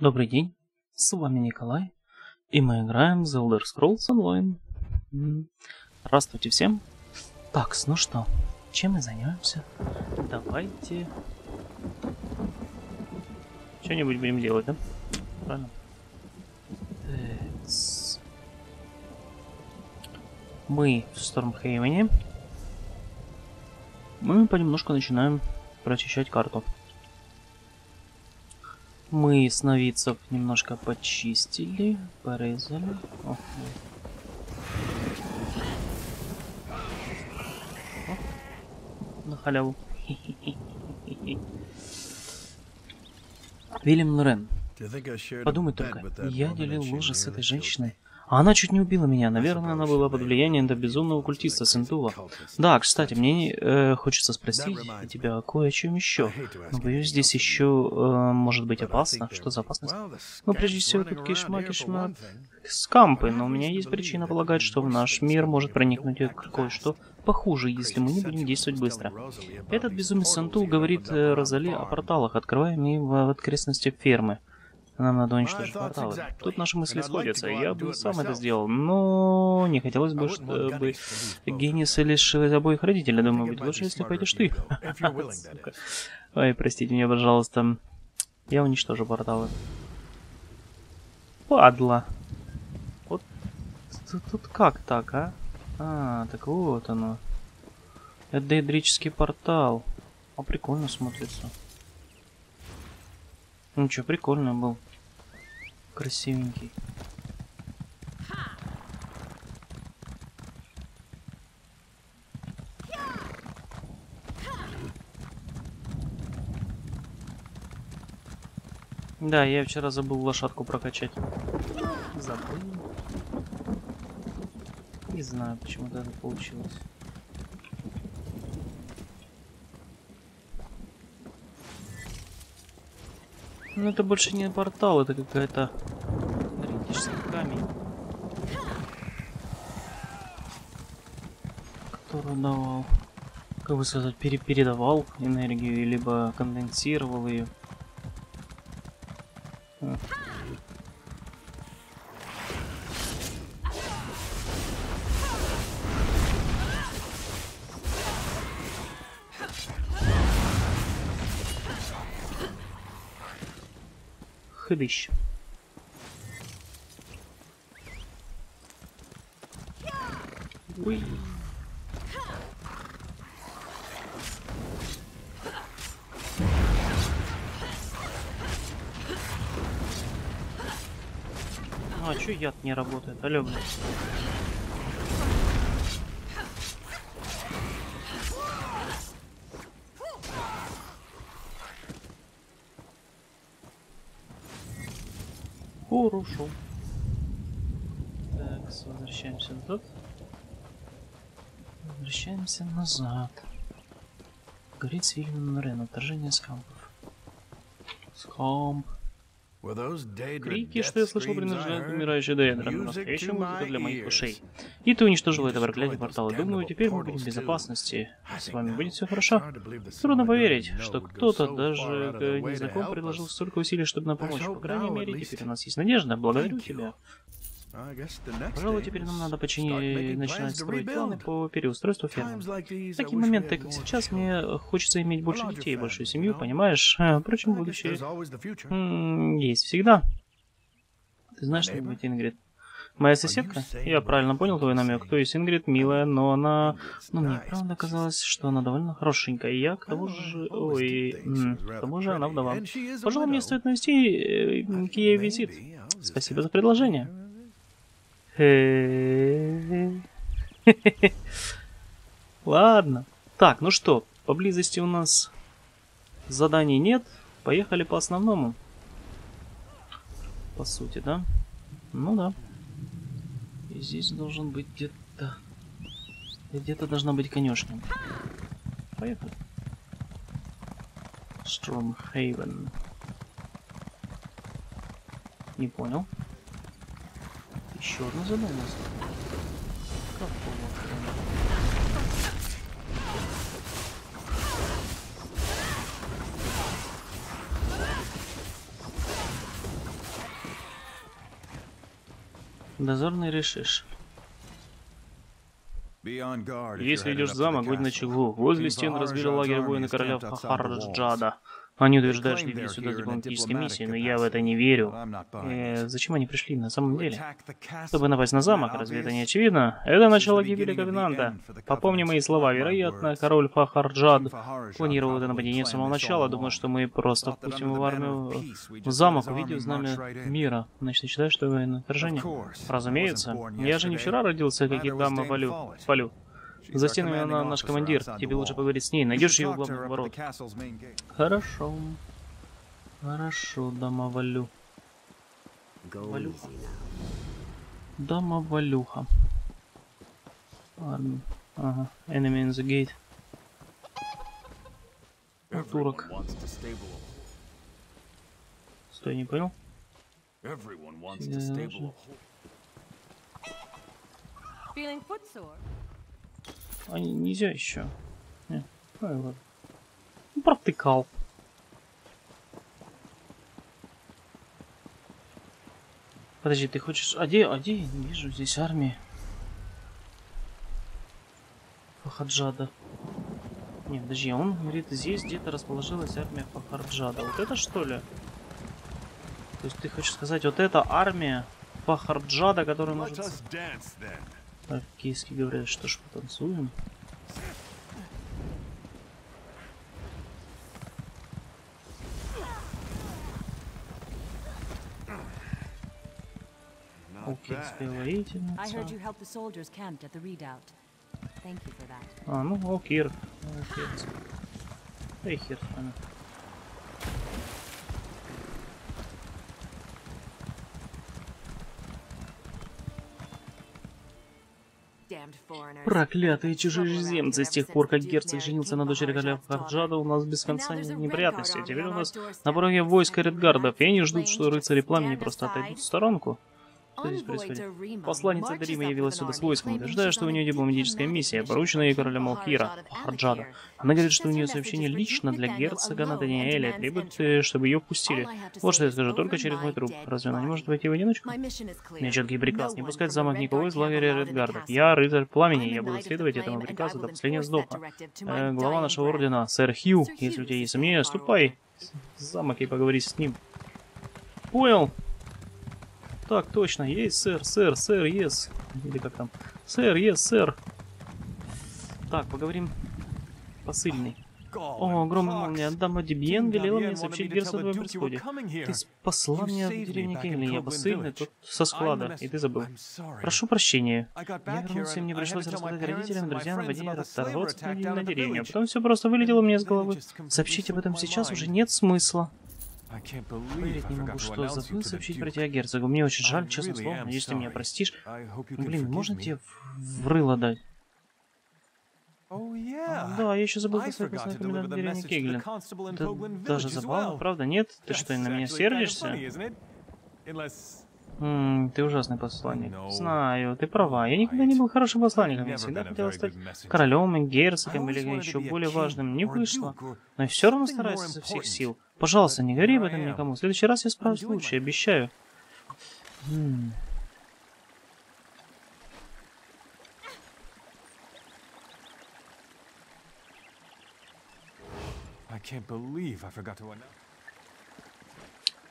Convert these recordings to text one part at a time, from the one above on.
Добрый день, с вами Николай, и мы играем The Elder Scrolls Online. Здравствуйте всем. Так, ну что, чем мы займемся? Давайте... Что-нибудь будем делать, да? Правильно? Текс. Мы в Стормхейвене. Мы понемножку начинаем прочищать карту. Мы сновидцев немножко почистили, порезали. О, О, на халяву. Вильям Лорен, подумай только, я делил ложе с этой женщиной. А она чуть не убила меня. Наверное, она была под влиянием этого безумного культиста Сентула. Да, кстати, мне э, хочется спросить тебя кое о чем еще. Но боюсь, здесь еще э, может быть опасно. Что за опасность? Ну, прежде всего, тут кишма-кишма скампы, но у меня есть причина полагать, что в наш мир может проникнуть кое-что похуже, если мы не будем действовать быстро. Этот безумец Сантул говорит э, Розали о порталах, открываемых в окрестностях фермы. Нам надо уничтожить порталы. Тут наши мысли сходятся. Я бы сам это сделал, но не хотелось бы, чтобы Генис лишил обоих родителей. Думаю, будет лучше, если пойдешь ты. Ой, простите меня, пожалуйста. Я уничтожу порталы. Падла. Вот тут, тут как так, а? А, так вот оно. Это дейдрический портал. А прикольно смотрится. Ну что, прикольно был. Красивенький. Да, я вчера забыл лошадку прокачать. Забыл. Не знаю, почему так получилось. Ну это больше не портал, это какая-то энергетический камень. Который давал, как бы сказать, пере передавал энергию, либо конденсировал ее. Уй. Ну, а чё яд не работает? Алё, блядь. Хорошо. Так, возвращаемся назад. Возвращаемся назад. Горит с Вильямом Норен. Отторжение скампов. Скамп. Крики, что я слышал, принадлежат умирающей Дейдра. Настоящая музыка для моих ушей. И ты уничтожил это проклятие портала. Думаю, теперь мы будем в безопасности. С вами будет все хорошо. Трудно поверить, что кто-то, даже э, незнаком, предложил столько усилий, чтобы нам помочь. По крайней мере, теперь у нас есть надежда. Благодарю тебя. Пожалуй, теперь нам надо починить, начинать строить планы по переустройству фермы. В такие моменты, как сейчас, мне хочется иметь больше детей, большую семью, понимаешь? Впрочем, будущее есть всегда. Ты знаешь что-нибудь, Ингрид? Моя соседка? Я правильно понял твой намек. То есть Ингрид милая, но она... Ну, мне правда казалось, что она довольно хорошенькая. И я, к тому же... Ой... К тому же она вдова. Пожалуй, мне стоит навести э, к ей визит. Спасибо за предложение. Ладно. Так, ну что, поблизости у нас заданий нет. Поехали по основному. По сути, да? Ну да. И здесь должен быть где-то... Где-то должна быть конюшня. Поехали. Stormhaven. Не понял. Еще одно задание. Какого хрена? Дозорный решишь. Если идешь в замок, будь начеку. Возле стен разбили лагерь воина короля Харджада. Они утверждают, что идут сюда дипломатической миссии, но я в это не верю. Э, зачем они пришли на самом деле? Чтобы напасть на замок, разве это не очевидно? Это начало гибели Ковенанта. Попомни мои слова, вероятно, король Фахарджад планировал это нападение с самого начала. Думаю, что мы просто впустим его в армию в замок, увидев знамя мира. Значит, ты считаешь, что это вторжение? Разумеется. Я же не вчера родился, как и дама Валю. Валю. За стенами она наш командир. Тебе лучше поговорить с ней. Найдешь ее у главных ворот. Хорошо. Хорошо, дама Валю. Валюха. Дама Валюха. Ладно. Ага. Enemy in the gate. Турок. Стой, не понял? Feeling footsore? А нельзя еще. Не. Ой, ладно. Ну, протыкал. Подожди, ты хочешь... А где, а где не вижу здесь армии? Фахаджада. Нет, подожди, он говорит, здесь где-то расположилась армия Фахарджада. Вот это что ли? То есть ты хочешь сказать, вот эта армия Фахарджада, которая может... Аркейски говорят, что ж потанцуем. Окейская воительница. А, ну, окей. Молодец. Эй, хер с вами. Проклятые чужеземцы, с тех пор, как герцог женился на дочери короля Харджада, у нас без конца неприятности. Теперь у нас на пороге войска Редгардов, и они ждут, что рыцари пламени просто отойдут в сторонку. Что здесь происходит? Посланница Дарима явилась сюда с войском, утверждая, что у нее дипломатическая миссия, порученная ей королем Малкира, Харджада. Она говорит, что у нее сообщение лично для герцога Натаниэля, требует, э, чтобы ее впустили. Вот что я скажу, только через мой труп. Разве она не может войти в одиночку? У меня четкий приказ, не пускать замок никого из лагеря Редгардов. Я рыцарь пламени, я буду следовать этому приказу до последнего вздоха. Э, глава нашего ордена, сэр Хью, если у тебя есть сомнения, ступай в замок и поговори с ним. Понял? Так, точно, есть, сэр, сэр, сэр, yes. Или как там? Сэр, yes, сэр. Так, поговорим. Посыльный. О, огромный молния, дама Дебьен велела мне сообщить герцогу о приходе. Ты спасла меня в деревне Кейли, я посыльный тут со склада, и ты забыл. Прошу прощения. Я вернулся, и мне пришлось рассказать родителям, друзьям, нападение торговцев на деревню. Потом все просто вылетело мне из головы. Сообщить об этом сейчас уже нет смысла. Поверить не могу, что забыл сообщить про тебя герцогу. Мне очень жаль, честно слово. Надеюсь, ты меня простишь. Блин, можно тебе в рыло дать? Oh, а, да, я еще забыл послать послание коменданта деревни Кеглин. Это даже забавно, правда? Нет? Ты что, на меня сердишься? Ммм, ты ужасный посланник. Знаю, ты права. Я никогда не был хорошим посланником. Я всегда хотел стать королем, герцогом или еще более важным. Не вышло. Но я все равно стараюсь изо всех сил. Пожалуйста, не говори об этом никому. В следующий раз я справлюсь лучше, обещаю. М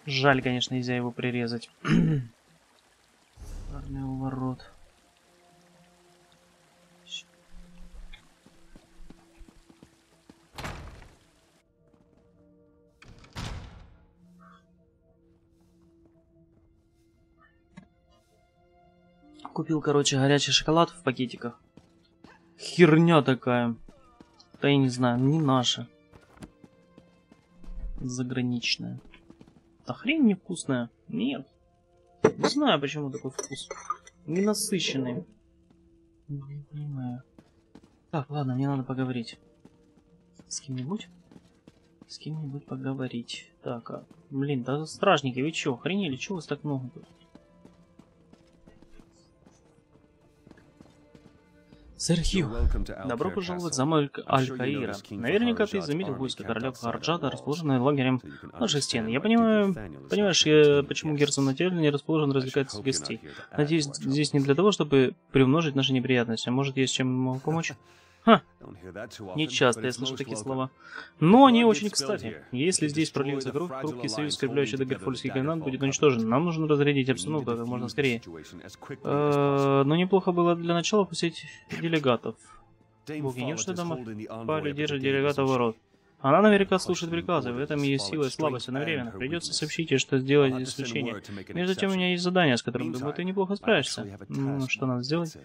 Жаль, конечно, нельзя его прирезать. Армия у ворот. Купил, короче, горячий шоколад в пакетиках. Херня такая. Да я не знаю, не наша. Заграничная. Да хрень невкусная. Нет. Не знаю, почему такой вкус. Ненасыщенный. Не понимаю. Так, ладно, мне надо поговорить. С кем-нибудь? С кем-нибудь поговорить. Так, а... Блин, да стражники, вы чё, охренели? Чего вас так много тут? Сэр Хью, добро пожаловать в замок Аль-Каира. Наверняка ты заметил войско короля Харджада, расположенное лагерем наших стен. Я понимаю, понимаешь, я, почему герцог Натель не расположен развлекать гостей. Надеюсь, здесь не для того, чтобы приумножить наши неприятности. Может, есть чем помочь? Ха, не часто я слышу такие слова. Но они очень кстати. Если здесь прольется кровь, хрупкий союз, скрепляющий Дагерфольский комендант, будет уничтожен. Нам нужно разрядить обстановку как можно скорее. Э, но неплохо было для начала пустить делегатов. Боги, неужто дома пали держит делегата ворот? Она наверняка слушает приказы, в этом ее сила и слабость одновременно. Придется сообщить ей, что сделать исключение. Между тем, у меня есть задание, с которым, думаю, ты неплохо справишься. Ну, что надо сделать?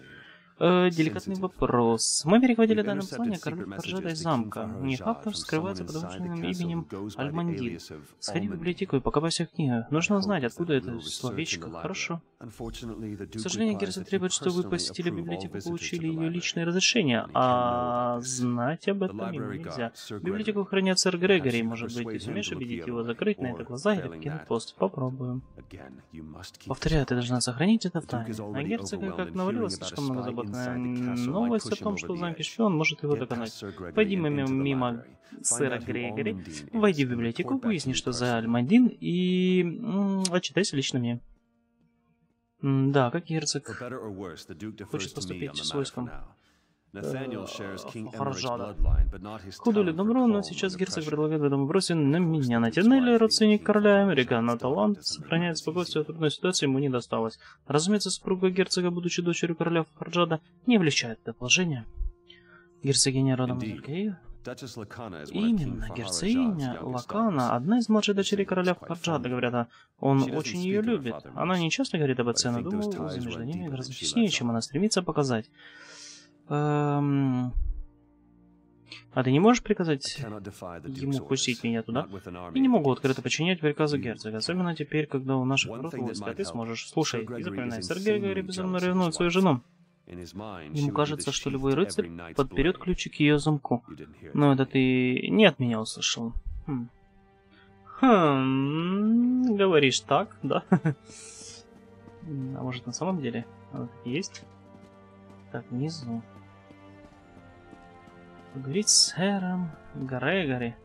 Э, деликатный вопрос. Мы перехватили данное послание королю Харжада из замка. Их автор скрывается под вымышленным именем Альмандин. Сходи в библиотеку и покопайся в книгах. Нужно узнать, откуда это словечко. Хорошо. К сожалению, Герцог требует, чтобы вы посетили библиотеку и получили ее личное разрешение, а знать об этом им нельзя. Библиотеку хранят сэр Грегори. Может быть, ты сумеешь убедить его закрыть на это глаза или покинуть пост? Попробуем. Повторяю, ты должна сохранить это в тайне. На герцога как навалилось слишком много забот Новость о том, что в замке шпион может его догнать. Пойди мимо, мимо сэра Грегори, войди в библиотеку, выясни, что за Альмадин, и отчитайся лично мне. Да, как герцог хочет поступить с войском. Харджада. Худу или добро, но сейчас герцог предлагает в этом вопросе на меня. На Тинелли, родственник короля Америка, но талант сохраняет спокойствие в трудной ситуации ему не досталось. Разумеется, супруга герцога, будучи дочерью короля Харджада, не влечает это положение. Герцогиня родом из Алькаира? Именно, герцогиня Лакана, одна из младших дочерей короля Харджада, говорят, он очень ее любит. Она не часто говорит об отце, но думаю, между ними гораздо теснее, чем она стремится показать. Эм... А ты не можешь приказать ему пустить меня туда? Я не могу открыто подчинять приказу герцога, особенно теперь, когда у наших ворот войска ты сможешь. Слушай, и запоминай, Сергей Гори безумно ревнует свою жену. Ему кажется, что любой рыцарь подберет ключи к ее замку. Но это ты не от меня услышал. Хм. Хм, говоришь так, да? А может на самом деле? Есть? Так, внизу. Поговорить с сэром Грегори.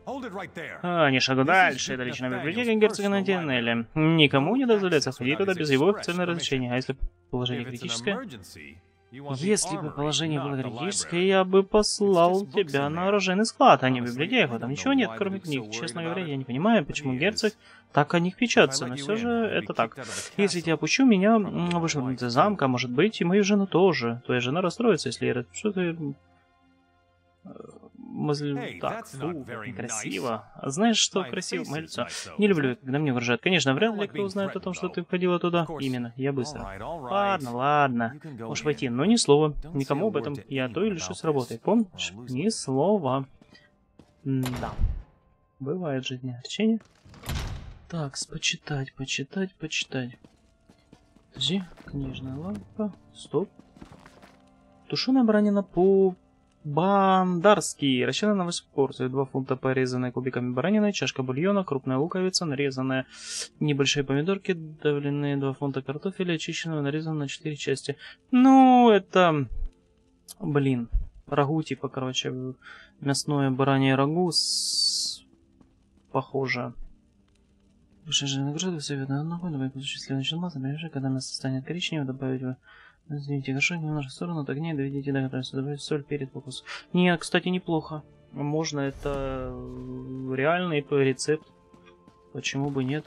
А, не шагу дальше, это личная библиотека герцога Натинелли. Никому не дозволяется ходить туда без его официального разрешения. А если положение критическое? Если бы положение было критическое, я бы послал тебя на оружейный склад, а не в библиотеку. Там ничего нет, кроме книг. Честно говоря, я не понимаю, почему герцог так о них печатается, но все же это так. Если я опущу, меня вышвырнут из замка, может быть, и мою жену тоже. Твоя жена расстроится, если я... Что ты Мозль... Так, фу, красиво. А знаешь, что красиво? Мое лицо. Не люблю, когда мне угрожают. Конечно, вряд ли кто узнает о том, что ты входила туда. Именно, я быстро. Ладно, ладно. Можешь пойти, но ни слова. Никому об этом. Я то и лишусь работы. Помнишь? Ни слова. да. Бывает огорчения. Так, почитать, почитать, почитать. Подожди, книжная лампа. Стоп. Тушеная баранина по Бандарский. Рассчитан на 8 порций. 2 фунта порезанной кубиками баранины, чашка бульона, крупная луковица, нарезанная небольшие помидорки, давленные 2 фунта картофеля, очищенного, нарезанного на 4 части. Ну, это... Блин. Рагу, типа, короче, мясное баранье рагу с... Похоже. Выше же награды совет на одного, давай счастливый начал когда мясо станет коричневым, добавить горшок немножко в сторону от огня и доведите до готовности. Добавить соль перед фокусом. Нет, кстати, неплохо. Можно, это реальный рецепт. Почему бы нет?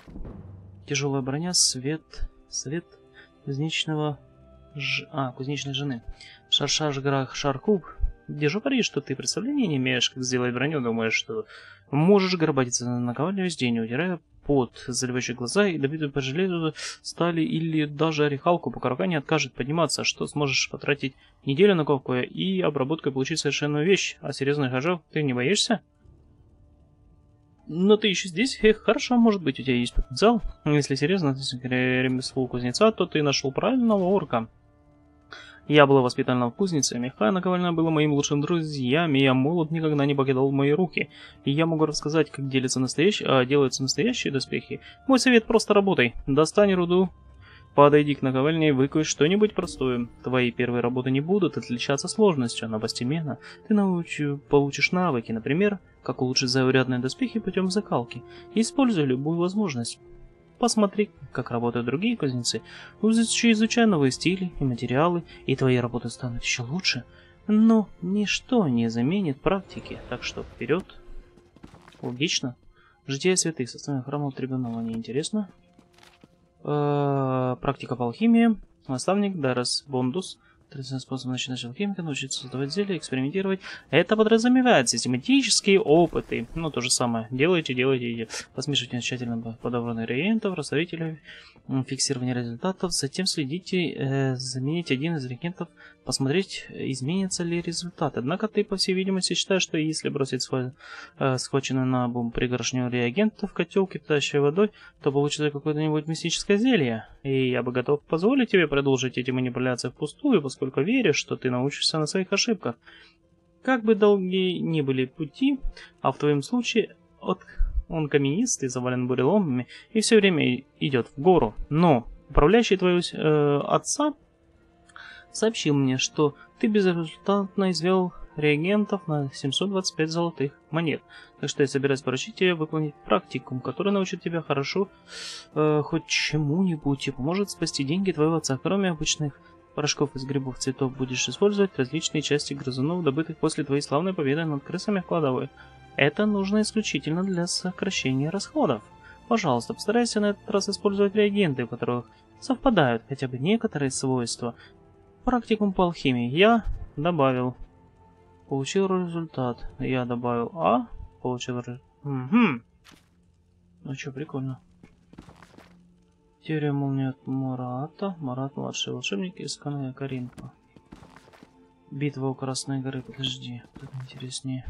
Тяжелая броня, свет, свет кузнечного... Ж... А, кузнечной жены. Шаршаш Грах Шаркуб. Держу пари, что ты представления не имеешь, как сделать броню, думаешь, что можешь горбатиться на наковальне весь день, утирая пот, заливающий глаза, и добитый по железу стали или даже орехалку пока рука не откажет подниматься, что сможешь потратить неделю на ковку и обработкой получить совершенную вещь, а серьезных ожог ты не боишься? Но ты еще здесь? Эх, хорошо, может быть, у тебя есть потенциал. Если серьезно, относительно ремеслу кузнеца, то ты нашел правильного орка. Я была воспитана в кузнице, меха наковальня была моим лучшим друзьям, и я молод никогда не покидал мои руки. И я могу рассказать, как делятся настоящие, а, делаются настоящие доспехи. Мой совет просто работай. Достань руду Подойди к наковальне и выкуй что-нибудь простое. Твои первые работы не будут отличаться сложностью, но постепенно ты научу, получишь навыки, например, как улучшить заурядные доспехи путем закалки. Используй любую возможность. Посмотри, как работают другие кузнецы. Изучай новые стили и материалы, и твои работы станут еще лучше. Но ничто не заменит практики, так что вперед. Логично. Житие святых, составление храмов трибунала неинтересно. Э, практика по алхимии. Наставник Дарас Бондус Традиционный способ начать алхимика, научиться создавать зелья, экспериментировать. Это подразумевает систематические опыты. Ну, то же самое. Делайте, делайте, посмешивайте тщательно подобранных реагентов, растворителей, фиксирование результатов. Затем следите, э, заменить один из реагентов, посмотреть, изменится ли результат. Однако ты, по всей видимости, считаешь, что если бросить свой, э, схваченную на бум пригоршню реагентов в котел, кипящей водой, то получится какое-нибудь мистическое зелье. И я бы готов позволить тебе продолжить эти манипуляции впустую, поскольку поскольку веришь, что ты научишься на своих ошибках. Как бы долгие ни были пути, а в твоем случае от... он каменистый, завален буреломами и все время идет в гору. Но управляющий твоего э, отца сообщил мне, что ты безрезультатно извел реагентов на 725 золотых монет. Так что я собираюсь поручить тебе выполнить практикум, который научит тебя хорошо э, хоть чему-нибудь и поможет спасти деньги твоего отца, кроме обычных порошков из грибов цветов будешь использовать различные части грызунов, добытых после твоей славной победы над крысами в кладовой. Это нужно исключительно для сокращения расходов. Пожалуйста, постарайся на этот раз использовать реагенты, у которых совпадают хотя бы некоторые свойства. Практикум по алхимии я добавил. Получил результат. Я добавил А. Получил результат. Угу. Ну что, прикольно. Теория молнии от Мурата. Марат младший волшебник из Каная Каринка. Битва у Красной горы. Подожди, так интереснее.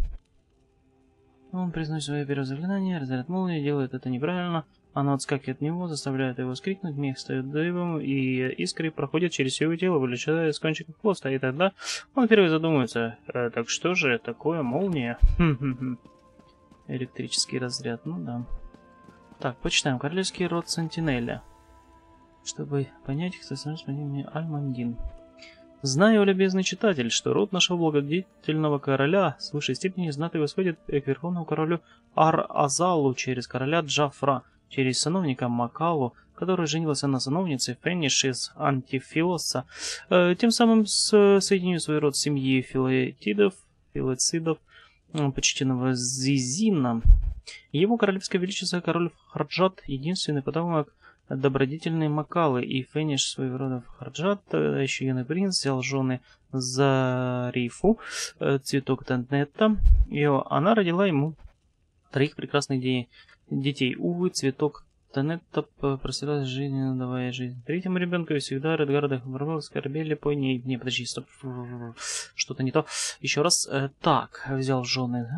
Он признает свое первое заклинание, разряд молнии, делает это неправильно. Она отскакивает от него, заставляет его скрикнуть, мех встает дыбом, и искры проходят через его тело, вылечая из кончиков хвоста, и тогда он впервые задумывается, э, так что же такое молния? Электрический разряд, ну да. Так, почитаем. Королевский род Сентинеля чтобы понять, становится под именем Альмандин. Знаю, любезный читатель, что род нашего благодетельного короля с высшей степени знатый восходит к верховному королю Ар-Азалу через короля Джафра, через сановника Макалу, который женился на сановнице Фенниш из Антифилоса, э, тем самым соединив свой род семьи филетидов, филецидов, почтенного Зизина. Его королевское величество король Харджат, единственный потомок добродетельные Макалы, и Фениш своего рода Харджат, еще юный принц, взял жены за Рифу, э, цветок Теннета, и она родила ему троих прекрасных де детей. Увы, цветок Теннета проселялась жизнь, давая жизнь. Третьему ребенку всегда Редгарда Хабарвал скорбели по ней. Не, подожди, стоп. Что-то не то. Еще раз. Э, так, взял жены.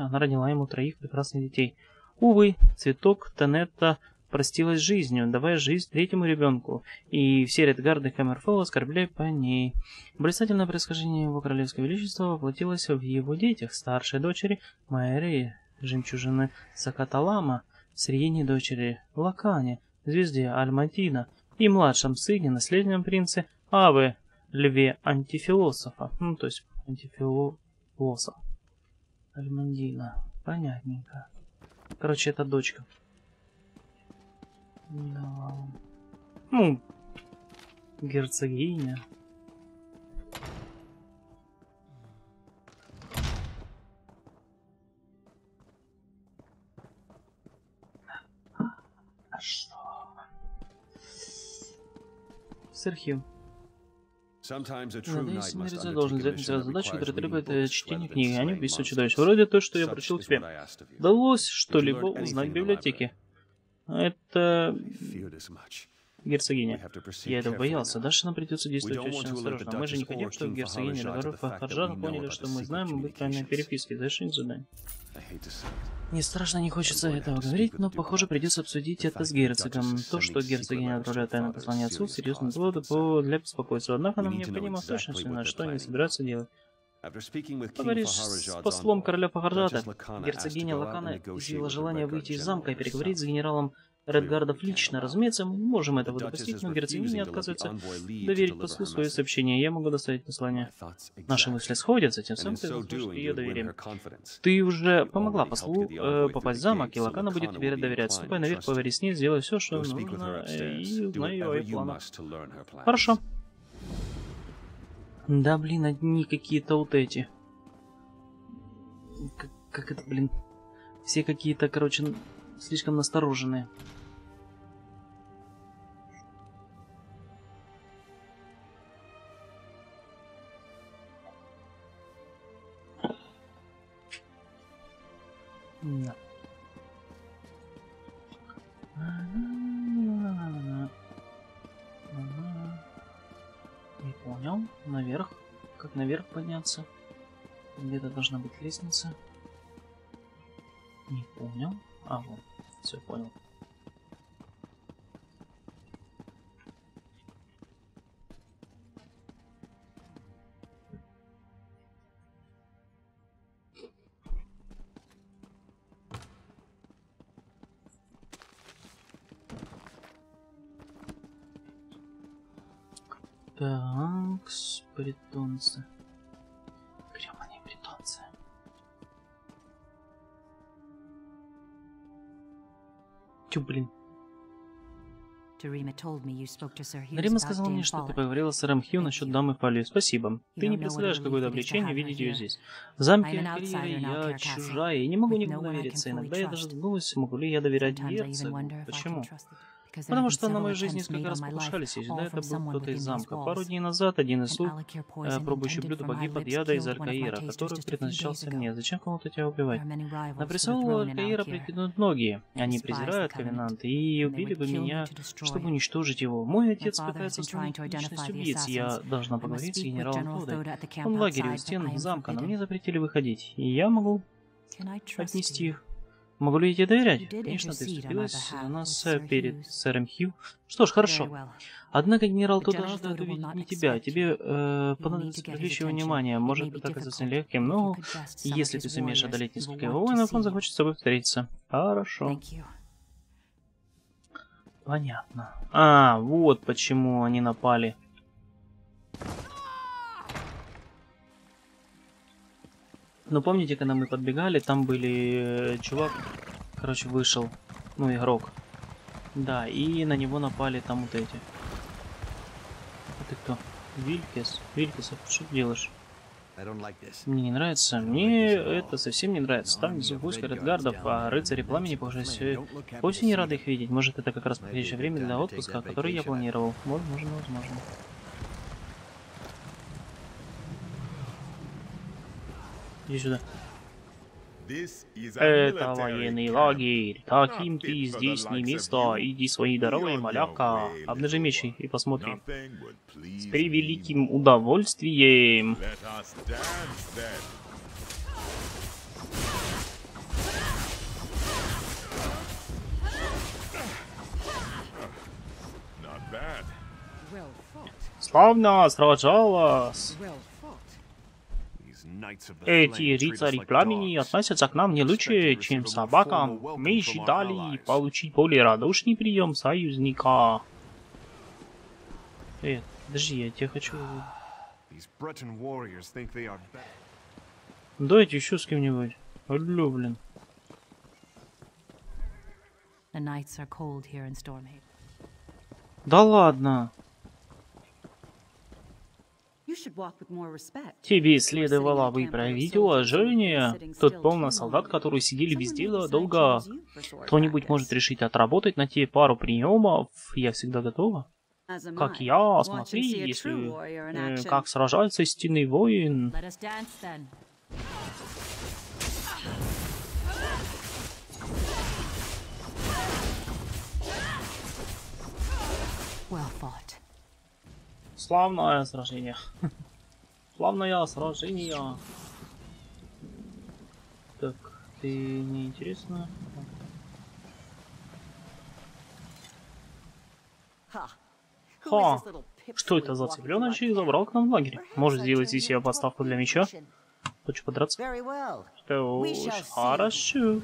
Она родила ему троих прекрасных детей. Увы, цветок Теннета простилась жизнью, давая жизнь третьему ребенку, и все редгарды Хаммерфелла оскорбляли по ней. Блистательное происхождение его королевского величества воплотилось в его детях, старшей дочери Майри, жемчужины Сакаталама, средней дочери Лакане, звезде Альматина, и младшем сыне, наследном принце Аве, льве антифилософа, ну, то есть антифилософ. Альмандина, понятненько. Короче, это дочка. Да. Ну, герцогиня. А что? Серхио. Надеюсь, Мирза должен взять на себя задачу, которая требует э, чтения книги, а не убийства чудовищ. Вроде то, что я прочел тебе. Удалось что-либо узнать в библиотеке. Это герцогиня. Я этого боялся. Дальше нам придется действовать очень осторожно. Мы же не хотим, чтобы герцогиня Дагаров и Харджан поняли, что мы знаем об их тайной переписке. Завершение задания. Не страшно, не хочется этого говорить, но, похоже, придется обсудить это с герцогом. То, что герцогиня отправляет тайное послание отцу, серьезный повод для беспокойства. Однако нам необходимо в точности знать, что они собираются делать. Поговоришь с послом короля Фахарджата. Герцогиня Лакана изъявила желание выйти из замка и переговорить с генералом Редгардов лично. Разумеется, мы можем этого допустить, но герцогиня отказывается доверить послу свое сообщение. Я могу доставить послание. Наши мысли сходятся, тем самым ты заслужишь ее доверие. Ты уже помогла послу э, попасть в замок, и Лакана будет тебе доверять. Ступай наверх, поговори с ней, сделай все, что нужно, и узнай ее планах. Хорошо. Да, блин, одни какие-то вот эти. Как, как это, блин? Все какие-то, короче, слишком настороженные. Да. Как наверх подняться? Где-то должна быть лестница. Не понял. А, вот. Все понял. Тю, блин. Нарима сказала мне, что ты поговорила с сэром Хью насчет дамы Фалию. Спасибо. Ты не представляешь, какое облегчение видеть ее здесь. В замке Альферия я чужая и не могу никому довериться. Иногда я даже задумываюсь, могу ли я доверять герцогу. Почему? Потому что на мою жизнь несколько раз покушались, и да, это был кто-то из замка. Пару дней назад один из слуг, э, пробующий блюдо, погиб от яда из Алькаира, который предназначался мне. Зачем кому-то тебя убивать? На присылу Алькаира прикинут многие. Они презирают Ковенант и убили бы меня, чтобы уничтожить его. Мой отец пытается сменить личность убийц. Я должна поговорить с генералом Тодой. Он в лагере у стен замка, но мне запретили выходить. И я могу отнести их Могу ли я тебе доверять? Конечно, ты вступилась на нас перед сэром Хью. Что ж, хорошо. Однако генерал тут ожидает увидеть не тебя. Тебе э, понадобится привлечь внимание. Может это оказаться нелегким, но если ты сумеешь одолеть несколько его воинов, он захочет с тобой встретиться. Хорошо. Понятно. А, вот почему они напали. Ну, помните, когда мы подбегали, там были... Э, чувак, короче, вышел. Ну, игрок. Да, и на него напали там вот эти. А ты кто? Вилькис? Вилькис, а что ты делаешь? Мне не нравится. Мне это совсем не нравится. Там внизу войско Редгардов, а рыцари пламени, похоже, вовсе не рады их видеть. Может, это как раз подходящее время для отпуска, который я планировал. Возможно, возможно. Иди сюда. Это военный лагерь. Таким ты здесь не место. Иди своей дорогой, маляка. Обнажи меч и посмотри. С превеликим удовольствием. Славно сражалась. Эти рыцари пламени относятся к нам не лучше, чем собакам. Мы считали получить более радушный прием союзника. Э, подожди, я тебя хочу... Давайте еще с кем-нибудь. Алло, блин. Да ладно. Тебе следовало бы проявить уважение. Тот полный солдат, которые сидели без дела долго. Кто-нибудь может решить отработать на те пару приемов. Я всегда готова. Как я, смотри, если... Э, как сражается истинный воин. Славное сражение. Славное сражение. Так, ты не интересно? Ха! Что это за цыпленочек забрал к нам в лагерь? Может сделать здесь себе подставку для меча? Хочешь подраться? Что ж, хорошо.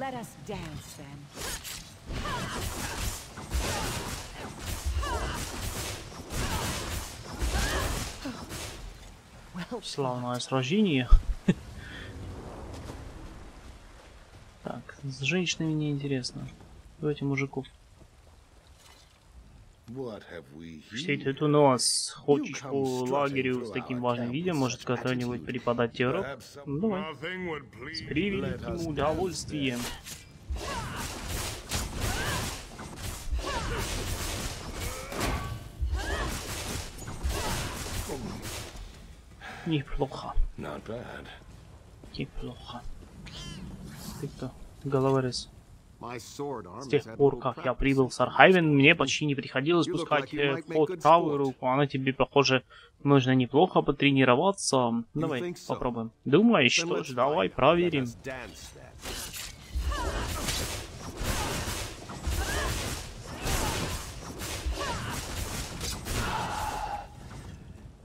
Славное сражение. Так, с женщинами неинтересно. Давайте мужиков. Все это у нас. Хочешь по лагерю с таким важным видом, может кто-нибудь преподать тебе урок? Ну давай. С превеликим удовольствием. Неплохо. Неплохо. Ты кто? Головорез. С тех пор, как я прибыл в Сархайвен, мне почти не приходилось пускать э, в ход правую руку. Она тебе, похоже, нужно неплохо потренироваться. Давай, попробуем. Думаешь, что ж, давай проверим.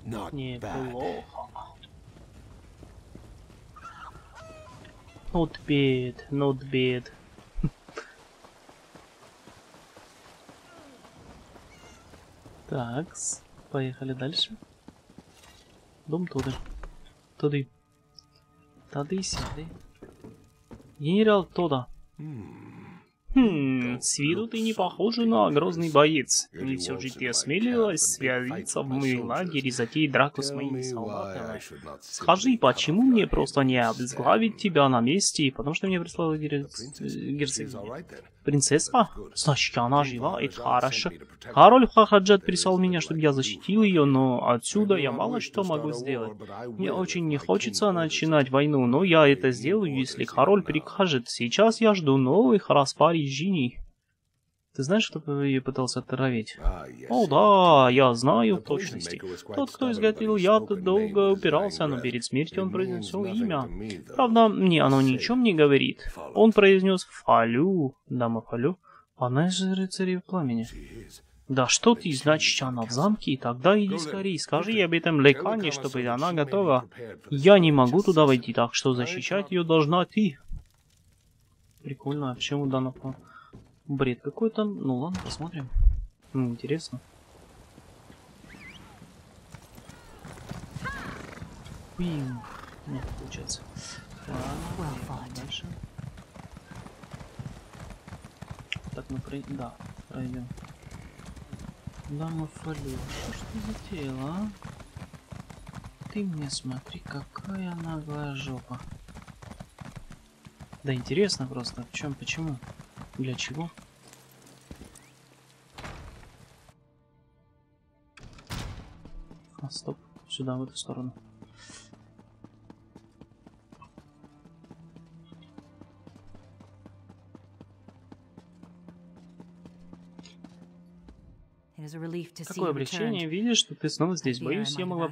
Неплохо. Not bad, not bad. Такс, поехали дальше. Дом туди. Туди. Туди сюди. Генерал туда. Хм, с виду ты не похожа на грозный боец. И все же ты осмелилась связиться в мой лагерь и затеять драку с моими солдатами. Скажи, почему мне просто не обезглавить тебя на месте, потому что мне прислала герцогиня? Принцесса? Значит, она жива, это хорошо. Король Хахаджат прислал меня, чтобы я защитил ее, но отсюда я мало что могу сделать. Мне очень не хочется начинать войну, но я это сделаю, если король прикажет. Сейчас я жду новых распоряжений. Ты знаешь, кто ее пытался отравить? О, да, я знаю в точности. Тот, кто изготовил яд, долго упирался, но перед смертью он произнесел имя. Правда, мне оно ни о чем не говорит. Он произнес Фалю. Дама Фалю? Она из рыцарей пламени. Да что ты, значит, она в замке? Тогда иди скорее, скажи ей об этом лекане, чтобы она готова. Я не могу туда войти, так что защищать ее должна ты. Прикольно, а почему Дана Фалю? Бред какой-то. Ну ладно, посмотрим. Ну, интересно. Уим. Нет, получается. Дальше. Так, мы пройдем. Да, пройдем. Дама Фалю, что ж ты затеяла, а? Ты мне смотри, какая наглая жопа. Да интересно просто, в чем, почему? Для чего? А, стоп. Сюда, в эту сторону. Какое облегчение, видишь, что ты снова здесь. Боюсь, я могла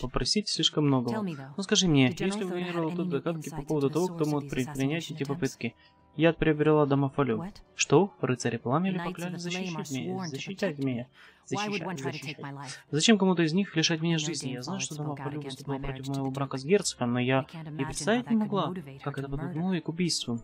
попросить слишком много. Ну скажи мне, есть ли у генерала тут догадки по поводу того, кто может предпринять эти попытки? Я приобрела домофолю. Что? Рыцари пламени поклялись защищать меня. Защищать меня. Защищать, защищать. Зачем кому-то из них лишать меня жизни? Я знаю, что домофолю выступал против моего брака с герцогом, но я и представить не могла, как это подвигнуло к убийству.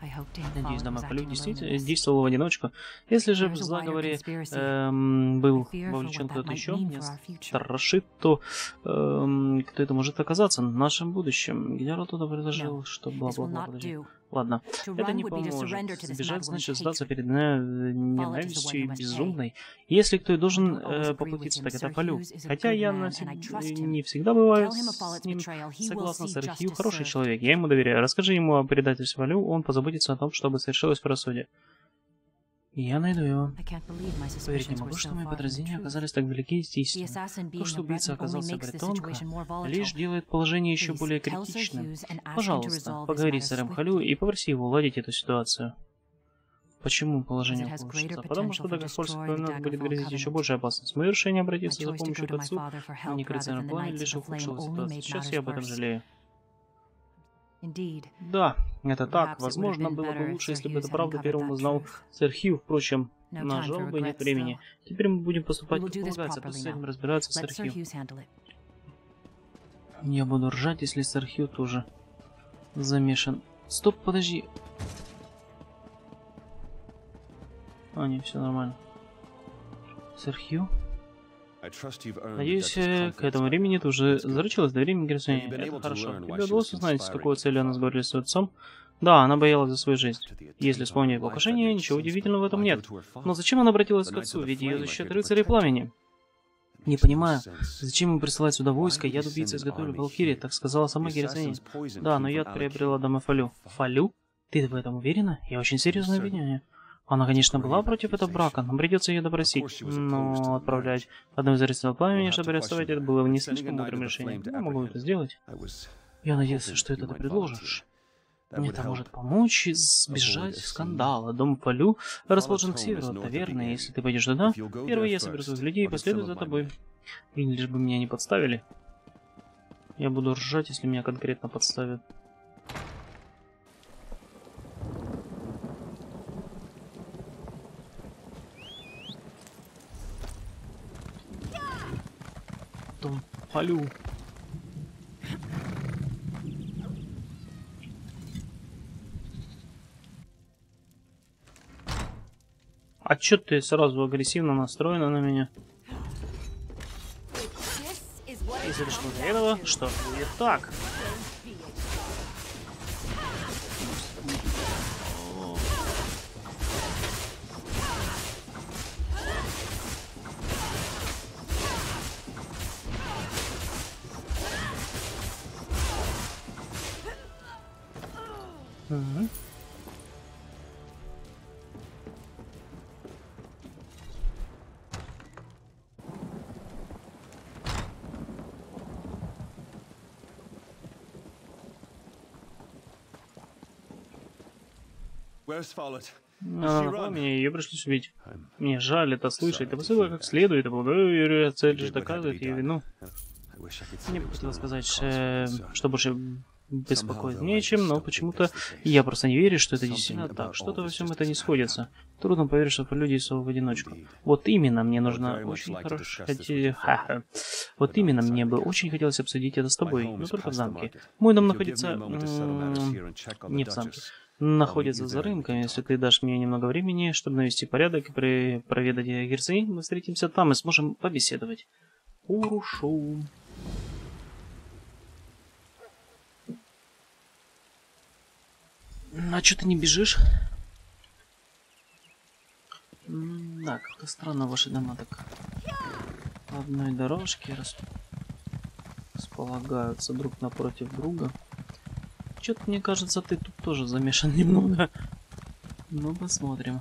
Надеюсь, действительно действовал в одиночку. Если же в заговоре эм, был вовлечен кто-то еще, мне страшит, то эм, кто это может оказаться в нашем будущем. Генерал туда предложил, что бла-бла-бла. Ладно, это не поможет. Сбежать значит сдаться перед ненавистью и безумной. Если кто и должен э, поплатиться, так это Фалю. Хотя я на не всегда бываю с ним согласна. Сэр Хью хороший человек, я ему доверяю. Расскажи ему о предательстве Фалю, он позаботится о том, чтобы совершилось правосудие. Я найду его. Поверить не могу, что мои подразделения оказались так далеки из истины. То, что убийца оказался бретонка, лишь делает положение еще более критичным. Пожалуйста, поговори с сэром Халю и попроси его уладить эту ситуацию. Почему положение ухудшится? Потому что Дагахольскому племену будет грозить еще большая опасность. Мое решение обратиться за помощью к отцу, не к пламени, лишь ухудшило ситуацию. Сейчас я об этом жалею. Да, это так. Возможно, было бы лучше, если бы это правда первым узнал сэр Хью. Впрочем, на жалобы нет времени. Теперь мы будем поступать как полагается, пусть с этим разбирается сэр Хью. Я буду ржать, если сэр Хью тоже замешан. Стоп, подожди. А, не, все нормально. Сэр Хью? Надеюсь, к этому времени ты уже заручилась доверием Герцогини. Это хорошо. Тебе удалось узнать, с какой целью она сговорилась с отцом? Да, она боялась за свою жизнь. Если вспомнить покушение, ничего удивительного в этом нет. Но зачем она обратилась к отцу? Ведь ее защищает рыцари пламени. Не понимаю, зачем ему присылать сюда войско? Яд убийцы изготовили в Алкире, так сказала сама Герцогиня. Да, но яд приобрела дома Фалю. Фалю? Ты в этом уверена? Я очень серьезно обвиняю. Она, конечно, была против этого брака, но придется ее допросить. Но отправлять одну из арестов пламени, чтобы арестовать, это было не слишком мудрым решением. Я могу это сделать. Я надеялся, что это ты предложишь. Мне это может помочь избежать скандала. Дом Фалю расположен к северу от таверны. Если ты пойдешь туда, первый я соберу своих людей и последую за тобой. Лишь бы меня не подставили. Я буду ржать, если меня конкретно подставят. Фалю. А чё ты сразу агрессивно настроена на меня? Если лишь до этого, что будет так? Она напала меня, ее пришлось убить. Мне жаль это слышать. Ты посылай как следует, и благодарю, цель лишь доказывает ее вину. Мне бы хотелось сказать, э, что больше беспокоить нечем, но почему-то я просто не верю, что это действительно так. Что-то во всем это не сходится. Трудно поверить, что люди рисовал в одиночку. Вот именно мне нужно очень хорошо... Вот именно мне бы очень хотелось обсудить это с тобой, но только в замке. Мой дом находится... Не в замке находится за рынком. Если ты дашь мне немного времени, чтобы навести порядок и при... проведать герцогинь, мы встретимся там и сможем побеседовать. Хорошо. А что ты не бежишь? Да, как-то странно ваши дома так по одной дорожке располагаются друг напротив друга. Что-то мне кажется, ты тут тоже замешан немного. Ну, посмотрим.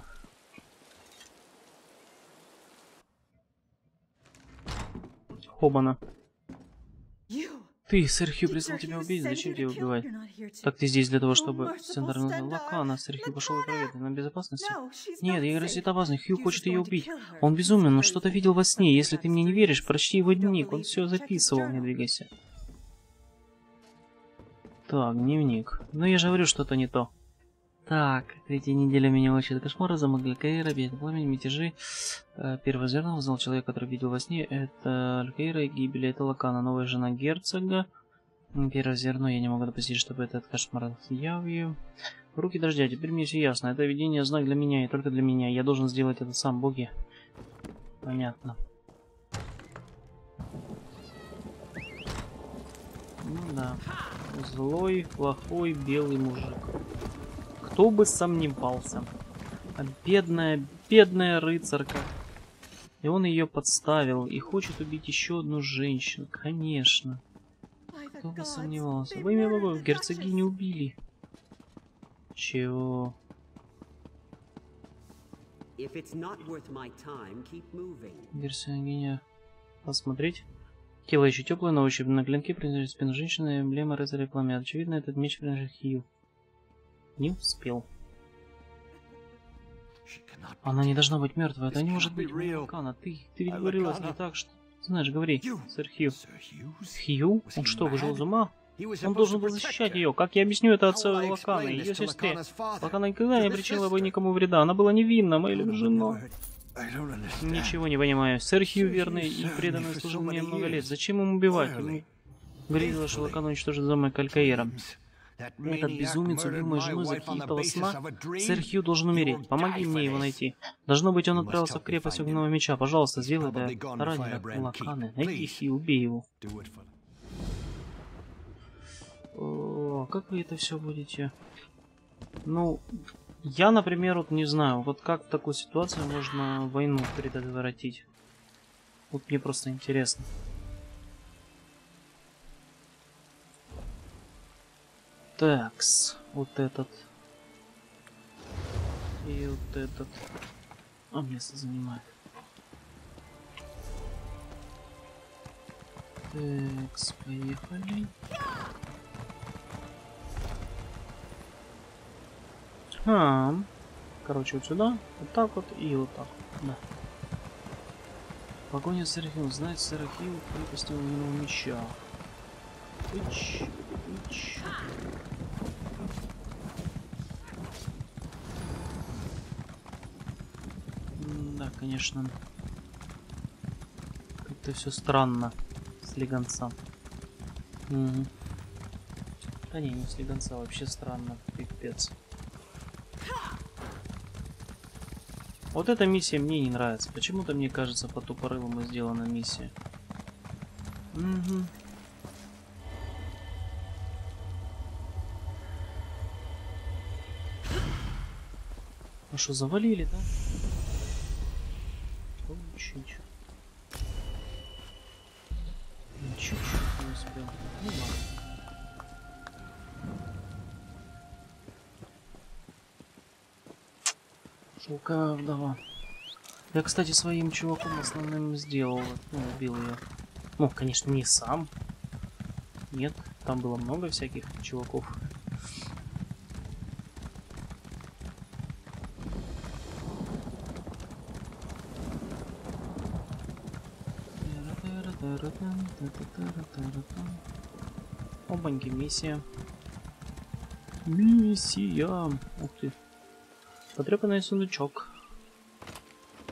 Хобана. Ты, Серхио прислал тебя убить, зачем тебя убивать? Так ты здесь для того, чтобы... Центр Лакана, Серхио пошел и проверить, на безопасности? Нет, ей грозит опасность, Хью хочет ее убить. Он безумен, но что-то видел во сне. Если ты мне не веришь, прочти его дневник, он все записывал, не двигайся. Так, дневник. Ну я же говорю, что-то не то. Так, третья неделя меня учит кошмары, замок Алькаира, бед пламень, мятежи. Э, первое зерно узнал человек, который видел во сне. Это Алькаира и гибель это Лакана, новая жена герцога. Первое зерно, я не могу допустить, чтобы этот кошмар явью. Руки дождя, теперь мне все ясно. Это видение знак для меня и только для меня. Я должен сделать это сам, боги. Понятно. Ну да. Злой, плохой, белый мужик. Кто бы сомневался. А бедная, бедная рыцарка. И он ее подставил и хочет убить еще одну женщину. Конечно. Кто бы сомневался. Во имя богов, герцогиню убили. Чего? Герцогиня... Посмотреть? Тело еще теплое, но ощупь на клинке принадлежит спину женщины, эмблема рыцаря пламя. Очевидно, этот меч принадлежит Хью. Не успел. Она не должна быть мертвой, это не может быть вулкана. Ты, ты ведь говорила не так, что... Знаешь, говори, сэр Хью. Хью? Он что, выжил из ума? Он должен был защищать ее. Как я объясню это отцу Лакана, ее сестре? Лакана никогда не причинила бы никому вреда. Она была невинна, моя жена. Ничего не понимаю. Сэр Хью верный и преданный служил мне много лет. Зачем ему убивать? Ему грезило, что Лакан уничтожит замок Алькаира. Этот безумец убил мою жену из-за каких-то сна. Сэр Хью должен умереть. Помоги мне его найти. Должно быть, он отправился в крепость Огненного Меча. Пожалуйста, сделай это ради Лаканы. Найди Хью, убей его. О, как вы это все будете? Ну, я, например, вот не знаю, вот как в такой ситуации можно войну предотвратить. Вот мне просто интересно. Такс, вот этот. И вот этот. А, место занимает. Такс, поехали. А, короче, вот сюда, вот так вот и вот так. Да. Погоня Сарахил. Знает Сарахил крепости огненного меча. Ич, ич. Да, конечно. Как-то все странно с легонцом. Угу. Да не, не с легонца, вообще странно. Пипец. Вот эта миссия мне не нравится. Почему-то мне кажется, по тупорылому сделана миссия. Угу. А что, завалили, да? Кстати, своим чуваком основным сделал, ну, убил ее. Ну, конечно, не сам. Нет, там было много всяких чуваков. Опаньки, миссия. Миссия. Ух ты. Потрепанный сундучок.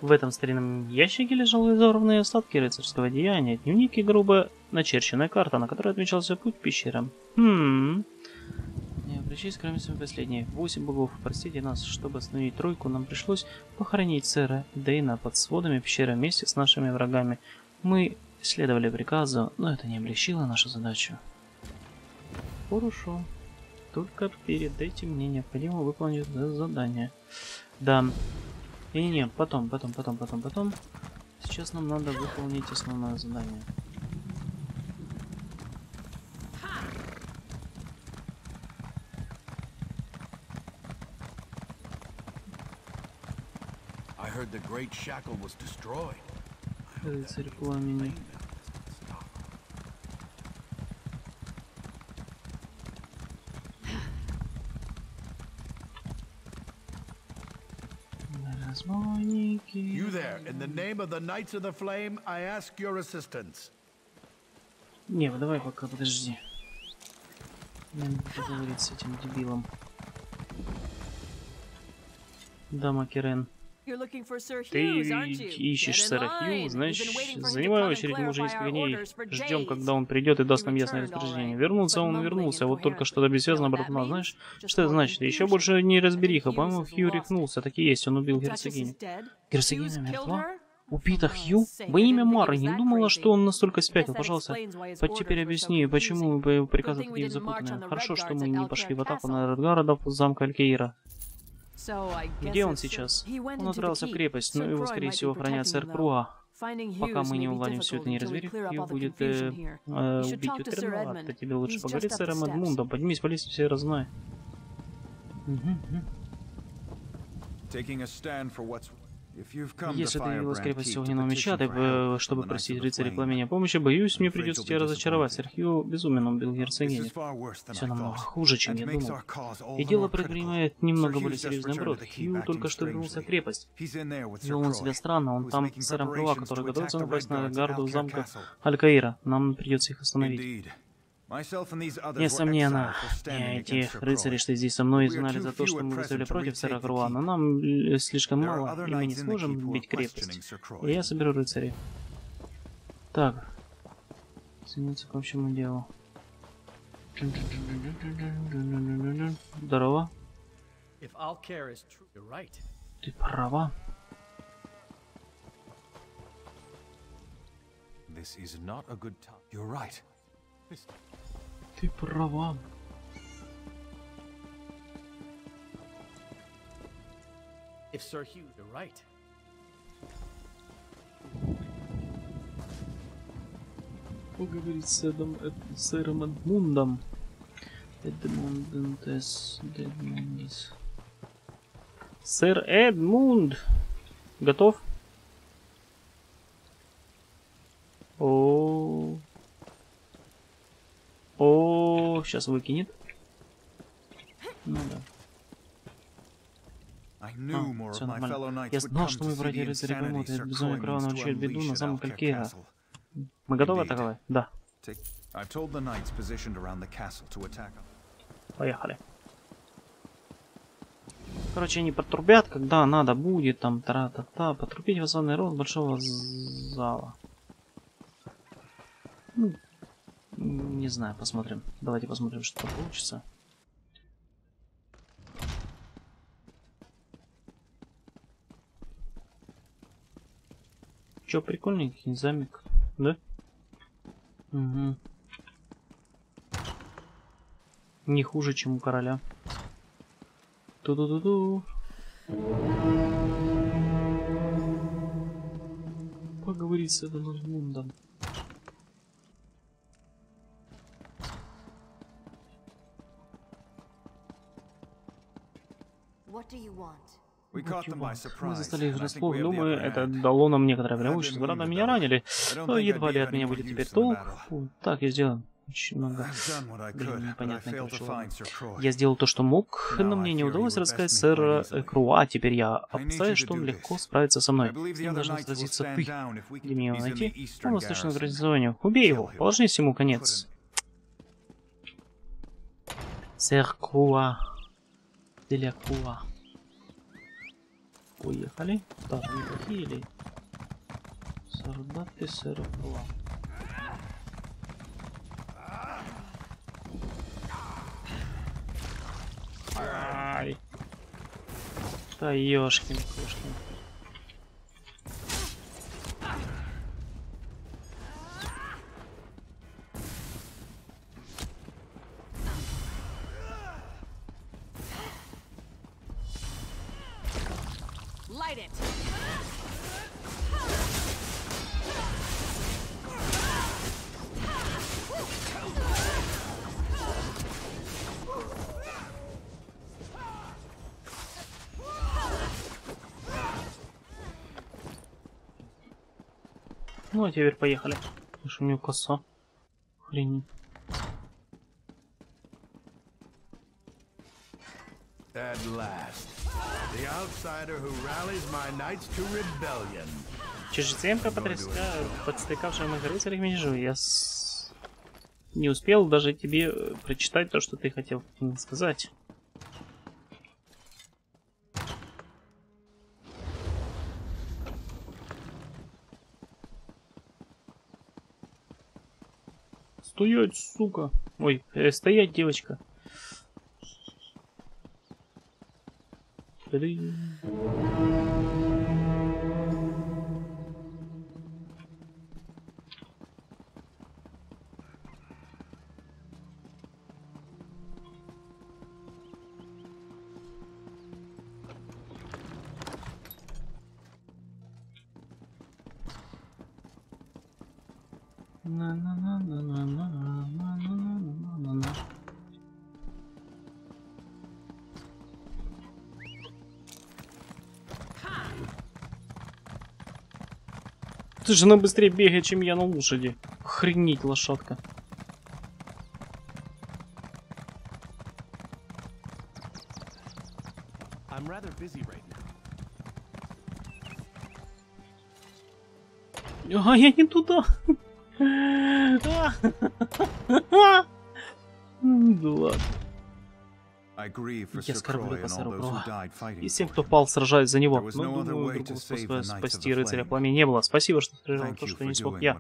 В этом старинном ящике лежал изорванные остатки рыцарского деяния, дневник и грубо начерченная карта, на которой отмечался путь к пещерам. Хм. Не обращаясь, кроме своей последней. Восемь богов, простите нас, чтобы остановить тройку, нам пришлось похоронить сэра Дейна под сводами пещеры вместе с нашими врагами. Мы следовали приказу, но это не облегчило нашу задачу. Хорошо. Только перед этим мне необходимо выполнить задание. Да. Не-не-не, потом, потом, потом, потом, потом. Сейчас нам надо выполнить основное задание. Рыцарь пламени. In the name of the Knights of the Flame, I ask your assistance. Не, давай пока, подожди. Мне надо поговорить с этим дебилом. Да, Макерен. Ты ищешь сэра Хью, значит, занимай очередь, мы уже несколько дней ждем, когда он придет и даст нам ясное распоряжение. Вернулся он вернулся, вот только что-то бессвязно братма. Знаешь, что это значит? Еще больше не разбериха. По-моему, Хью рехнулся, так и есть, он убил герцогиню. Герцогиня мертва? Убита Хью? Во имя Мары, не думала, что он настолько спятил. Пожалуйста, теперь объясни, почему приказы такие запутанные. Хорошо, что мы не пошли в атаку на Эдгарда в замка Алькеира. Где он сейчас? Он отправился в крепость, но его, скорее всего, охраняет сэр Круа. Пока мы не уладим все это, не разберем, Хью будет э, э, убить Утерновато. Тебе лучше поговорить с сэром Эдмундом. Поднимись по лестнице и stand for what's если ты явилась крепостью огненного меча, ты, бы, чтобы просить рыцаря пламени помощи, боюсь, мне придется тебя разочаровать. Серхио безумен убил герцогиню. Все намного хуже, чем я думал. И дело предпринимает немного более серьезный оборот. Хью только что вернулся в крепость. Вел он себя странно, он там сэром Крыла, который готовится напасть на гарду замка Алькаира. Нам придется их остановить. Несомненно, эти рыцари, что здесь со мной, знали за то, что мы выставили против сэра Круа, но нам слишком мало, и мы не сможем бить крепость. И я соберу рыцарей. Так. Цениться к общему делу. Здорово. Ты права. This is not a good time. You're right. Ты права. If Sir Hugh, you're right. Поговорить с Эдом, Эд, сэром Эдмундом. Эдмундентес, Эдмундис. Сэр Эдмунд! Готов? О, О, сейчас выкинет. Ну да. А, все нормально. Я знал, что мы братья рыцари помогут. Этот безумие крово научит беду на замок Алькея. Мы готовы атаковать? Да. Поехали. Короче, они потрубят, когда надо будет, там, тара-та-та, потрубить высотный рост большого зала. Ну, не знаю, посмотрим. Давайте посмотрим, что получится. Чё, прикольненький замик, да? Угу. Не хуже, чем у короля. Ту-ду-ду-ду. Поговорить с этим Эдмундом. Мы застали их врасплох. Думаю, это дало нам некоторое преимущество. Рано меня ранили. Но едва ли от меня будет теперь толк. Так, я сделал. Очень много. Блин, непонятно, как Я сделал то, что мог, но мне не удалось рассказать сэра Круа. Теперь я опасаюсь, что он легко справится со мной. С ним должен сразиться ты. Где мне его найти? Он восточном гарнизоне. Убей его. Положись ему конец. Сэр Круа. Деля Круа. Уехали. Так, не такие или... Солдаты сэра Круа. Ай. Да ёшкин Ну, а теперь поехали. Потому у него коса. Хрень. At last, the outsider who rallies my knights to rebellion. Чужеземка, подстрекавшая моих рыцарей межу. Я с... не успел даже тебе э, прочитать то, что ты хотел сказать. Стоять, сука. Ой, э, стоять, девочка. Блин. Же она быстрее бегает, чем я на лошади. Охренеть, лошадка. А, я не туда. Да ладно. Я скорблю по сэру Кроа и всем, кто пал, сражаясь за него. Но, думаю, другого способа спасти рыцаря пламени не было. Спасибо, что стрелил то, что не смог я.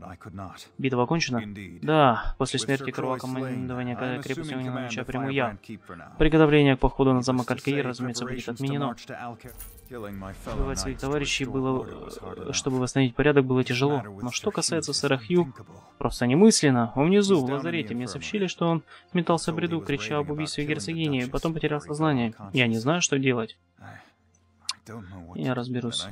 Битва окончена? Да, после смерти Кроа командование крепости Меча приму я. Приготовление к походу на замок Алькаир, разумеется, будет отменено. Убивать своих товарищей было... Чтобы восстановить порядок, было тяжело. Но что касается сэра Хью, просто немысленно. Внизу, в лазарете, мне сообщили, что он метался в бреду, крича об убийстве герцогини, потом потерял сознание. Я не знаю, что делать. Я разберусь.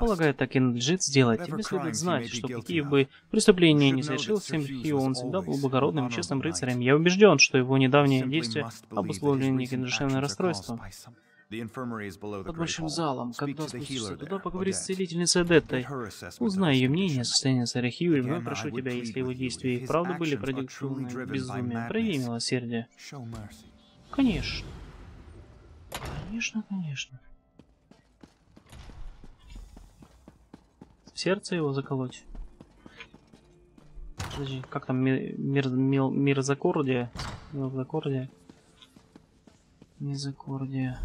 Полагаю, так и надлежит сделать. Тебе следует знать, что какие бы преступления не совершил Симхио, он всегда был благородным и честным рыцарем. Я убежден, что его недавние действия обусловлены неким душевным расстройством. Под большим залом, когда спустишься туда, поговори с целительницей Адеттой. Узнай ее мнение о состоянии Сарахио, и вновь прошу тебя, если его действия и правда были продиктованы безумием, прояви милосердие. Конечно. Конечно, конечно. В сердце его заколоть. Подожди, как там мир, мир, мир, мирзакордия? Мирзакордия? Мирзакордия.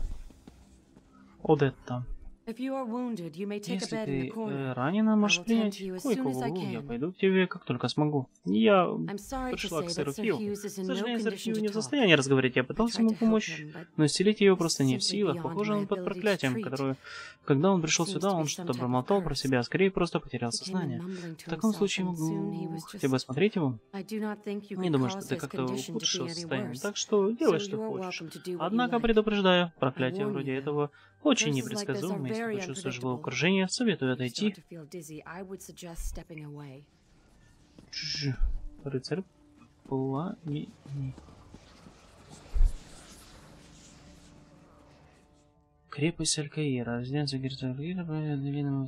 Одетта. Если ты э, ранена, можешь принять койку в углу. Я пойду к тебе, как только смогу. Я пришла к сэру Хью. К сожалению, сэр Хью не в состоянии разговаривать. Я пытался ему помочь, но исцелить ее просто не в силах. Похоже, он под проклятием, которое... Когда он пришел сюда, он что-то бормотал про себя, а скорее просто потерял сознание. В таком случае могу хотя бы осмотреть его. Не думаю, что ты как-то ухудшил состояние, так что делай, что хочешь. Однако предупреждаю, проклятие вроде этого очень непредсказуемо, если почувствуешь головокружение, советую отойти. Ж. Рыцарь пламени. Крепость Алькаира. Резиденция герцога Алькаира, длинным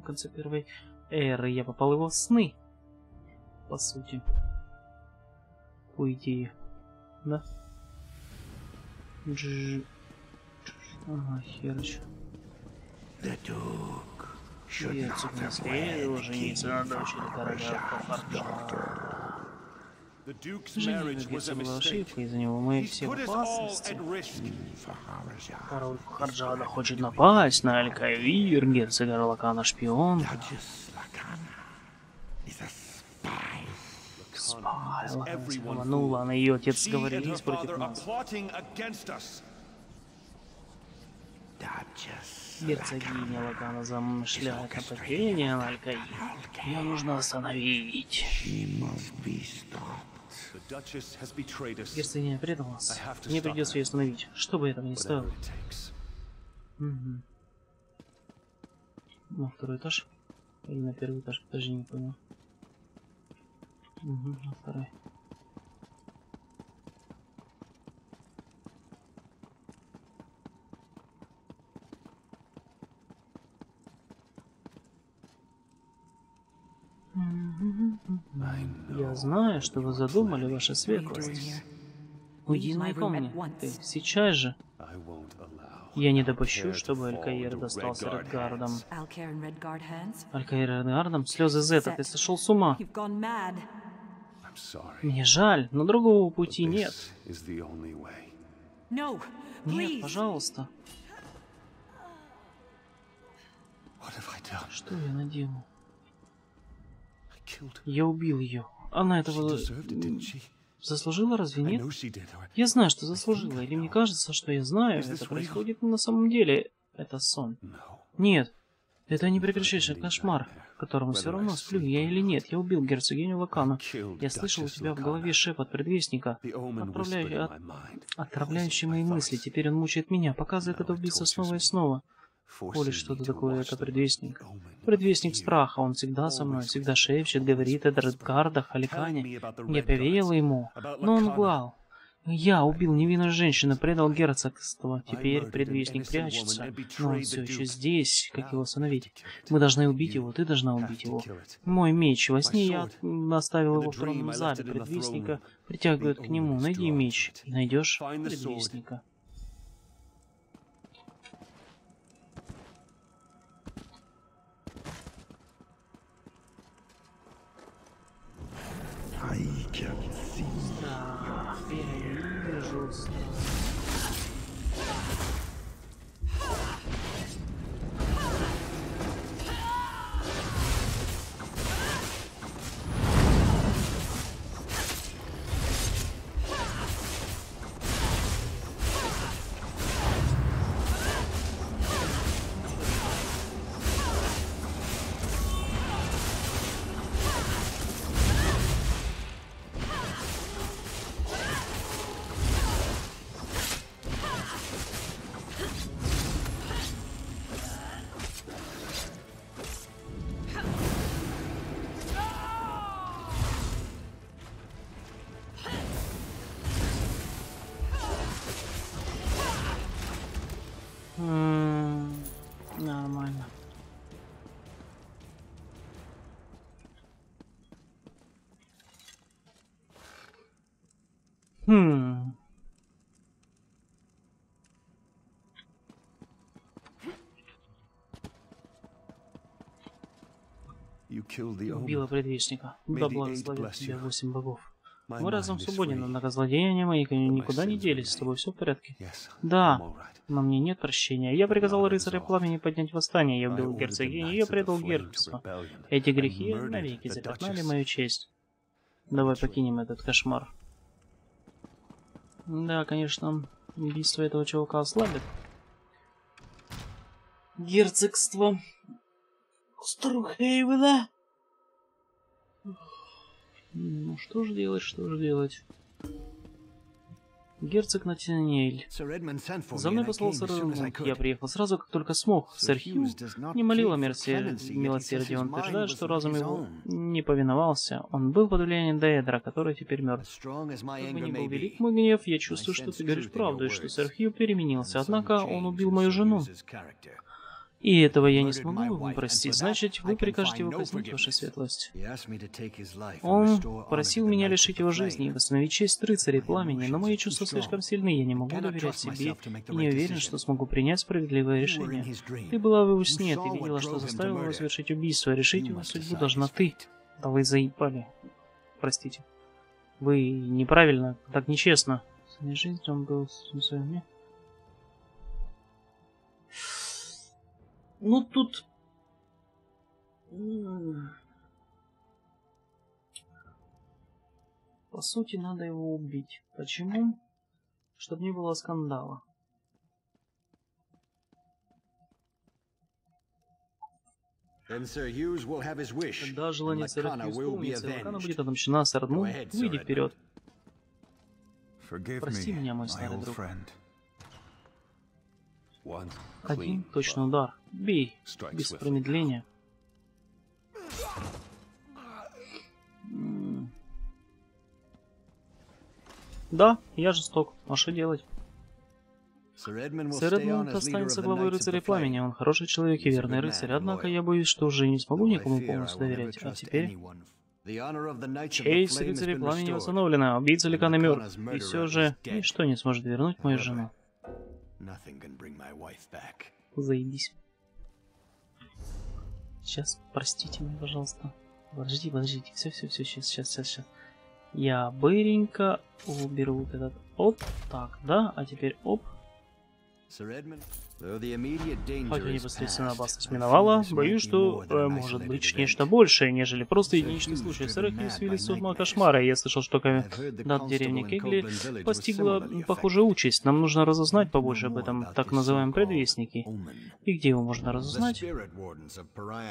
в конце первой эры. Я попал его в сны. По сути. По идее. Да? Дж... Ага, херыч. Герцог не следовало жениться на дочери короля Фарджа. Женитьба герцога была из-за него. Мы все в опасности. Король Харджада хочет напасть на Аль-Кавир, герцога Лакана шпион. Спай, Лакана обманула, она ее отец сговорились против нас. Герцогиня Лакана замышляет нападение на Алькаир. Ее нужно остановить. Герцогиня предала нас. Мне придется ее остановить, что бы это ни стоило. Угу. На второй этаж? Или на первый этаж? Подожди, не понял. Угу, на второй. Я знаю, что вы задумали, ваша светлость. Уйди из моей комнаты. Ты сейчас же. Я не допущу, чтобы Алькаир достался Редгардом. Алькаир Редгардом? Слезы Зета, ты сошел с ума. Мне жаль, но другого пути нет. Нет, пожалуйста. Что я наделал? Я убил ее. Она этого... Заслужила, разве нет? Я знаю, что заслужила. Или мне кажется, что я знаю, это происходит на самом деле. Это сон. Нет. Это не прекращающий кошмар, в котором все равно сплю я или нет. Я убил герцогиню Лакана. Я слышал у тебя в голове шепот предвестника, отправляющий, от... отравляющий мои мысли. Теперь он мучает меня, показывает это убийство снова и снова. Коли что-то такое, это предвестник. Предвестник страха, он всегда со мной, всегда шепчет, говорит о Дредгардах, о Ликане. Я поверила ему, но он лгал. Я убил невинную женщину, предал герцогство. Теперь предвестник прячется, но он все еще здесь. Как его остановить? Мы должны убить его, ты должна убить его. Мой меч. Во сне я оставил его в тронном зале. Предвестника притягивают к нему. Найди меч. Найдешь предвестника. I can see your fear. Убила предвестника. Да благословят тебя восемь богов. Мы разом свободен, однако злодеяния мои никуда не делись. С тобой все в порядке? Да, но мне нет прощения. Я приказал рыцарю пламени поднять восстание. Я убил герцогиню, я предал герцогство. Эти грехи навеки запятнали мою честь. Давай покинем этот кошмар. Да, конечно, убийство этого чувака ослабит. Герцогство Струхейвена. Ну, что же делать, что же делать? Герцог Натиниэль. За мной послал сэр Эдмунд. Я приехал сразу, как только смог. Сэр Хью не молил о милосердии. Он утверждает, что разум его не повиновался. Он был под влиянием Деэдра, который теперь мертв. Как бы ни был велик мой гнев, я чувствую, что ты говоришь правду, и что сэр Хью переменился. Однако он убил мою жену. И этого я не смогу вам простить. Значит, вы прикажете его казнить, ваша светлость. Он просил меня лишить его жизни и восстановить честь рыцарей пламени, но мои чувства слишком сильны, я не могу доверять себе и не уверен, что смогу принять справедливое решение. Ты была в его сне, ты видела, что заставила его совершить убийство, решить его судьбу должна ты. Да вы заебали. Простите. Вы неправильно, так нечестно. Жизнь он был в своем Ну, тут... По сути, надо его убить. Почему? Чтобы не было скандала. Тогда желание сэра Хью исполнится, Лакана будет отомщена, сэр Эдмунд, выйди вперед. Прости меня, мой старый друг. Один точный удар. Бей, без промедления. Да, я жесток. А что делать? Сэр Эдмунд останется главой рыцарей пламени. Он хороший человек и верный рыцарь. Однако я боюсь, что уже не смогу никому полностью доверять. А теперь... Честь рыцарей пламени восстановлена. Убийца Ликана мертв. И все же ничто не сможет вернуть мою жену. Заебись. Сейчас, простите меня, пожалуйста. Подожди, подождите. Все, все, все, сейчас, сейчас, сейчас, сейчас. Я быренько уберу вот этот. Оп, так, да, а теперь оп. Хотя непосредственно опасность миновала, боюсь, что э, может быть нечто большее, нежели просто единичный случай. Сэр Хьюз видит судьба кошмара. Я слышал, что над деревни Кегли постигла похожая участь. Нам нужно разузнать побольше об этом так называемом предвестнике. И где его можно разузнать?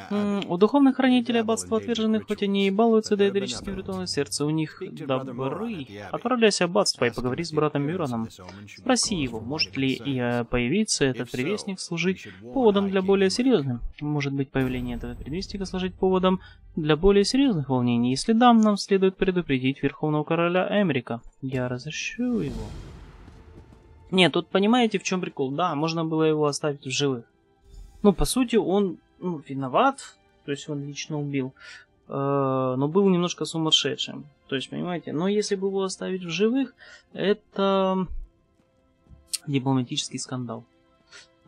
М у духовных хранителей аббатства отверженных, хоть они и балуются доэдрическим ритуалом сердца, у них добры. Отправляйся в аббатство и поговори с братом Мюроном. Спроси его, может ли и э, появиться этот предвестник служить поводом для более серьезным. Может быть, появление этого предвестника служить поводом для более серьезных волнений. Если да, нам следует предупредить Верховного Короля Эмрика. Я разрешу его. Нет, тут понимаете, в чем прикол? Да, можно было его оставить в живых. Ну, по сути, он ну, виноват, то есть он лично убил, э, но был немножко сумасшедшим. То есть, понимаете, но если бы его оставить в живых, это дипломатический скандал.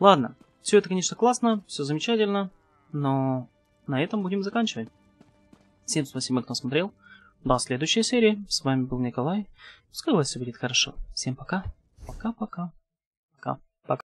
Ладно, все это, конечно, классно, все замечательно, но на этом будем заканчивать. Всем спасибо, кто смотрел. До следующей серии. С вами был Николай. Пускай у вас все будет хорошо. Всем пока. Пока-пока.